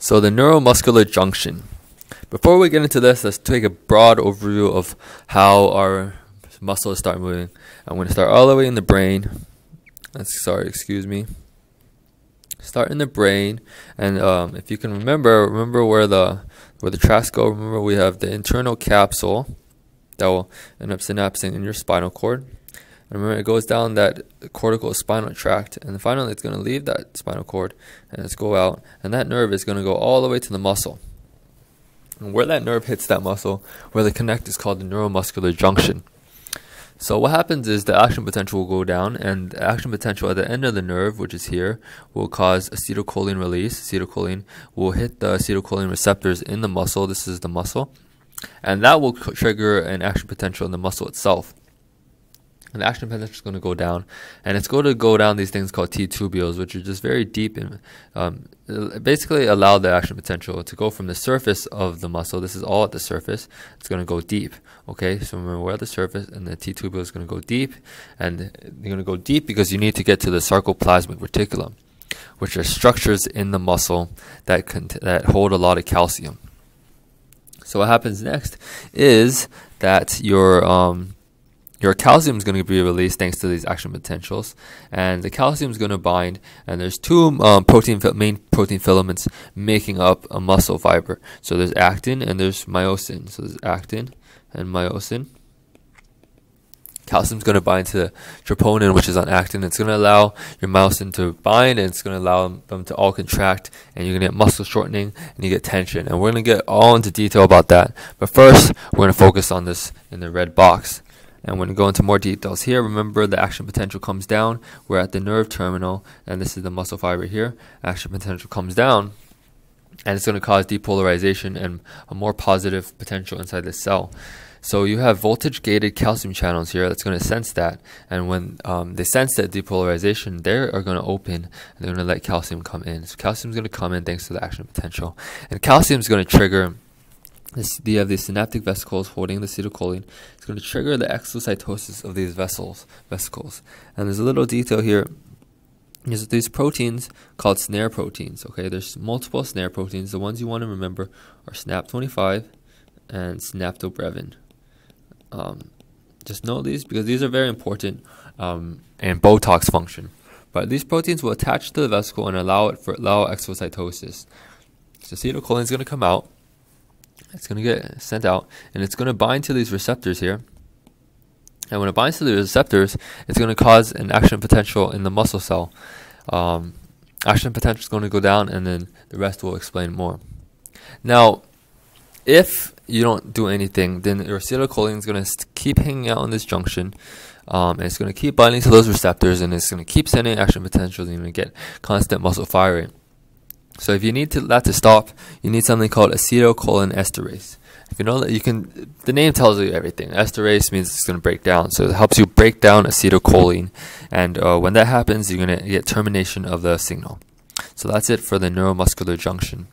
So the neuromuscular junction. Before we get into this, let's take a broad overview of how our muscles start moving. I'm going to start all the way in the brain. Let's sorry, excuse me. Start in the brain, and um, if you can remember, remember where the where the tracks go. Remember we have the internal capsule that will end up synapsing in your spinal cord. Remember, it goes down that cortical spinal tract, and finally it's going to leave that spinal cord and it's go out, and that nerve is going to go all the way to the muscle. And where that nerve hits that muscle, where the connect is called the neuromuscular junction. So what happens is the action potential will go down, and the action potential at the end of the nerve, which is here, will cause acetylcholine release. Acetylcholine will hit the acetylcholine receptors in the muscle. This is the muscle, and that will trigger an action potential in the muscle itself and the action potential is going to go down, and it's going to go down these things called T tubules, which are just very deep and um, basically allow the action potential to go from the surface of the muscle. This is all at the surface. It's going to go deep. Okay, so remember we're at the surface, and the T tubule is going to go deep, and you're going to go deep because you need to get to the sarcoplasmic reticulum, which are structures in the muscle that that hold a lot of calcium. So what happens next is that your um, your calcium is going to be released thanks to these action potentials, and the calcium is going to bind. And there's two um, protein main protein filaments making up a muscle fiber. So there's actin and there's myosin. So there's actin and myosin. Calcium is going to bind to the troponin, which is on actin. It's going to allow your myosin to bind, and it's going to allow them to all contract, and you're going to get muscle shortening, and you get tension. And we're going to get all into detail about that. But first, we're going to focus on this in the red box. And when we go into more details here, remember the action potential comes down. We're at the nerve terminal, and this is the muscle fiber here. Action potential comes down, and it's going to cause depolarization and a more positive potential inside the cell. So you have voltage gated calcium channels here that's going to sense that, and when um, they sense that depolarization, they are going to open and they're going to let calcium come in. So calcium is going to come in thanks to the action potential, and calcium is going to trigger this, you have these synaptic vesicles holding the acetylcholine. It's going to trigger the exocytosis of these vessels, vesicles. And there's a little detail here. There's these proteins called snare proteins. Okay, there's multiple snare proteins. The ones you want to remember are SNAP25 and synaptobrevin. Um, just know these because these are very important um, in Botox function. But these proteins will attach to the vesicle and allow it for allow exocytosis. So acetylcholine is going to come out it's going to get sent out and it's going to bind to these receptors here. And when it binds to the receptors, it's going to cause an action potential in the muscle cell. Um, action potential is going to go down, and then the rest will explain more. Now, if you don't do anything, then your acetylcholine is going to keep hanging out on this junction. Um, and it's going to keep binding to those receptors, and it's going to keep sending action potentials, and you're going to get constant muscle firing. So if you need to, that to stop, you need something called acetylcholine esterase. If you know that you can, the name tells you everything. Esterase means it's going to break down, so it helps you break down acetylcholine, and uh, when that happens, you're going to get termination of the signal. So that's it for the neuromuscular junction.